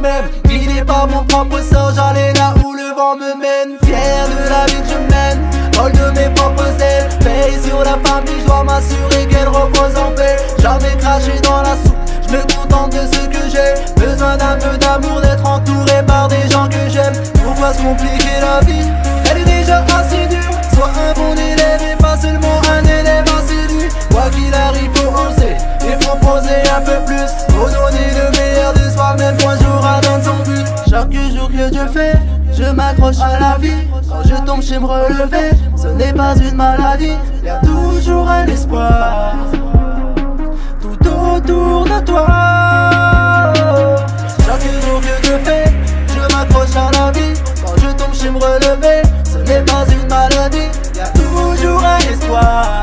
moi-même Guidé par mon propre sort, j'allais là où le vent me mène. Fier de la vie que je mène, vol de mes propres ailes. Veille sur la famille, je dois m'assurer qu'elle repose en paix. Jamais craché dans la soupe, je me contente de ce que j'ai. Besoin d'un peu d'amour, d'être entouré par des gens que j'aime. Pourquoi se compliquer la vie? Elle est déjà assez Chaque jour que je fais, je m'accroche à la vie. Quand je tombe, je me relever. Ce n'est pas une maladie, y a toujours un espoir. Tout autour de toi. Chaque jour que je fais, je m'accroche à la vie. Quand je tombe, je me relever. Ce n'est pas une maladie, y a toujours un espoir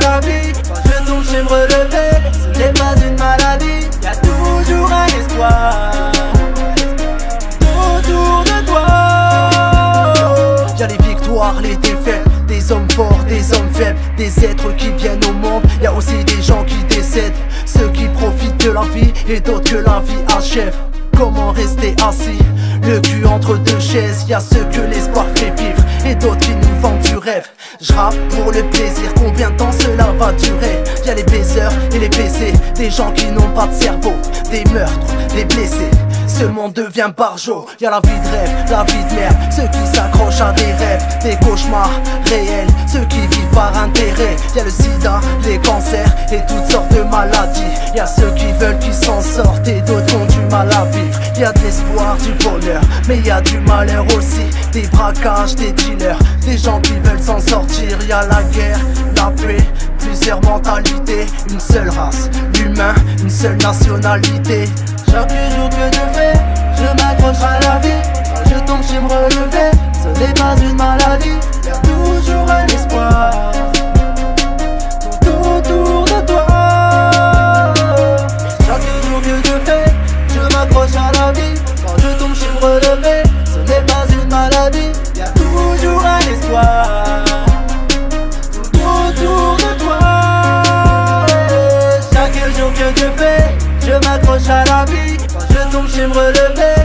la vie je tombe, je relever Ce n'est pas une maladie, y a toujours un espoir. Autour de toi. Y'a les victoires, les défaites. Des hommes forts, des hommes faibles. Des êtres qui viennent au monde. Y'a aussi des gens qui décèdent. Ceux qui profitent de la vie Et d'autres que la vie achève. Comment rester assis? Le cul entre deux chaises. Y'a ceux que l'espoir Et d'autres qui nous vendent du rêve. Je pour le plaisir. Combien de temps cela va durer? Y'a les baiseurs et les baisers Des gens qui n'ont pas de cerveau Des meurtres, des blessés. Ce monde devient barjot, y'a la vie de rêve, la vie de merde. Ceux qui s'accrochent à des rêves, des cauchemars réels. Ceux qui vivent par intérêt, y'a le sida, les cancers et toutes sortes de maladies. Y'a ceux qui veulent qu'ils s'en sortent et d'autres ont du mal à vivre. Y'a de l'espoir, du bonheur, mais y a du malheur aussi. Des braquages, des dealers, des gens qui veulent s'en sortir. Y'a la guerre, la paix, plusieurs Une seule race, l'humain, une seule nationalité. Chaque jour que je fais, je m'accroche à la vie. Je tombe, je me relever. Ce n'est pas une maladie, y a toujours un espoir je me relever